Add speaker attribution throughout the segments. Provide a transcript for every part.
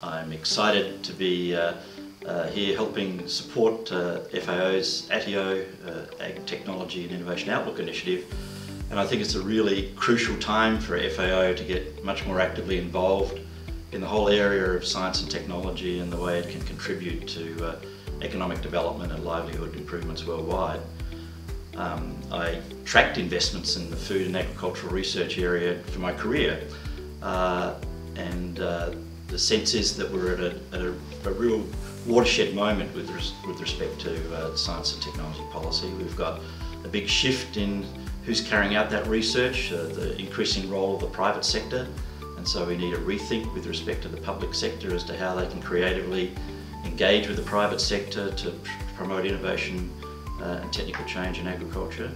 Speaker 1: I'm excited to be uh, uh, here helping support uh, FAO's ATIO uh, Ag Technology and Innovation Outlook initiative and I think it's a really crucial time for FAO to get much more actively involved in the whole area of science and technology and the way it can contribute to uh, economic development and livelihood improvements worldwide. Um, I tracked investments in the food and agricultural research area for my career uh, and the sense is that we're at a, at a, a real watershed moment with, res with respect to uh, science and technology policy. We've got a big shift in who's carrying out that research, uh, the increasing role of the private sector, and so we need a rethink with respect to the public sector as to how they can creatively engage with the private sector to promote innovation uh, and technical change in agriculture.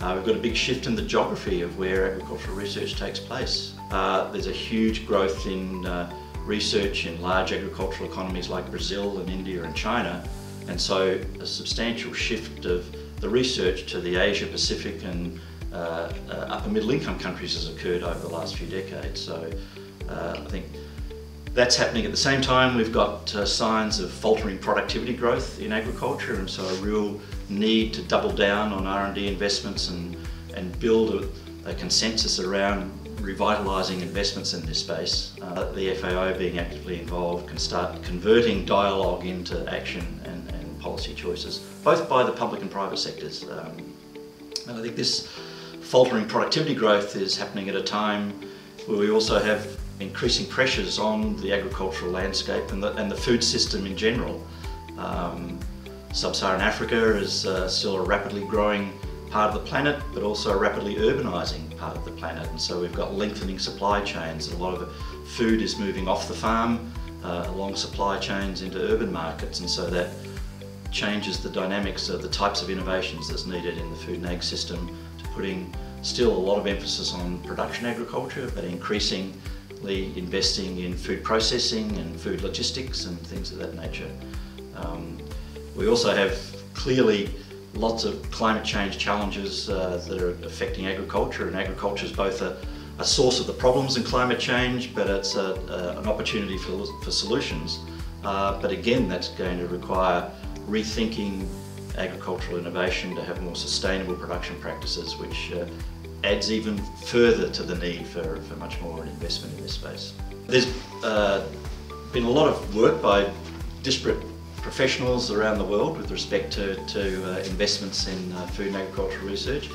Speaker 1: Uh, we've got a big shift in the geography of where agricultural research takes place. Uh, there's a huge growth in uh, research in large agricultural economies like Brazil and India and China. And so a substantial shift of the research to the Asia Pacific and uh, uh, upper middle income countries has occurred over the last few decades. So uh, I think that's happening at the same time. We've got uh, signs of faltering productivity growth in agriculture and so a real need to double down on R&D investments and, and build a, a consensus around revitalising investments in this space. Uh, the FAO being actively involved can start converting dialogue into action and, and policy choices, both by the public and private sectors. Um, and I think this faltering productivity growth is happening at a time where we also have increasing pressures on the agricultural landscape and the, and the food system in general. Um, Sub-Saharan Africa is uh, still a rapidly growing part of the planet, but also a rapidly urbanising part of the planet. And so we've got lengthening supply chains. A lot of food is moving off the farm uh, along supply chains into urban markets. And so that changes the dynamics of the types of innovations that's needed in the food and ag system to putting still a lot of emphasis on production agriculture, but increasingly investing in food processing and food logistics and things of that nature. Um, we also have clearly lots of climate change challenges uh, that are affecting agriculture and agriculture is both a, a, source of the problems in climate change but it's a, a, an opportunity for, for solutions. Uh, but again that's going to require rethinking agricultural innovation to have more sustainable production practices which uh, adds even further to the need for, for much more investment in this space. There's uh, been a lot of work by disparate professionals around the world with respect to, to uh, investments in uh, food and agricultural research.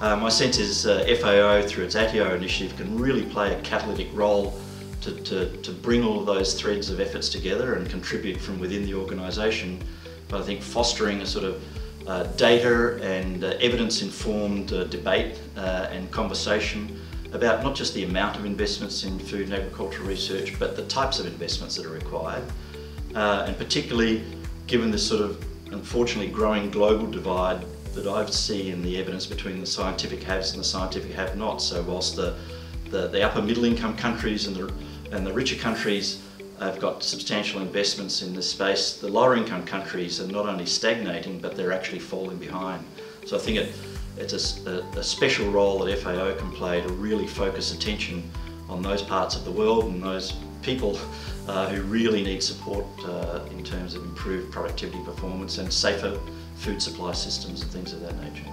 Speaker 1: Uh, my sense is uh, FAO through its ATIO initiative can really play a catalytic role to, to, to bring all of those threads of efforts together and contribute from within the organisation. But I think fostering a sort of uh, data and uh, evidence-informed debate and conversation about not just the amount of investments in food and agricultural research, but the types of investments that are required uh, and particularly given this sort of unfortunately growing global divide that I see in the evidence between the scientific haves and the scientific have-nots. So whilst the, the, the, upper middle income countries and the, and the richer countries have got substantial investments in this space, the lower income countries are not only stagnating but they're actually falling behind. So I think it, it's a, a, special role that FAO can play to really focus attention on those parts of the world and those people uh, who really need support uh, in terms of improved productivity performance and safer food supply systems and things of that nature.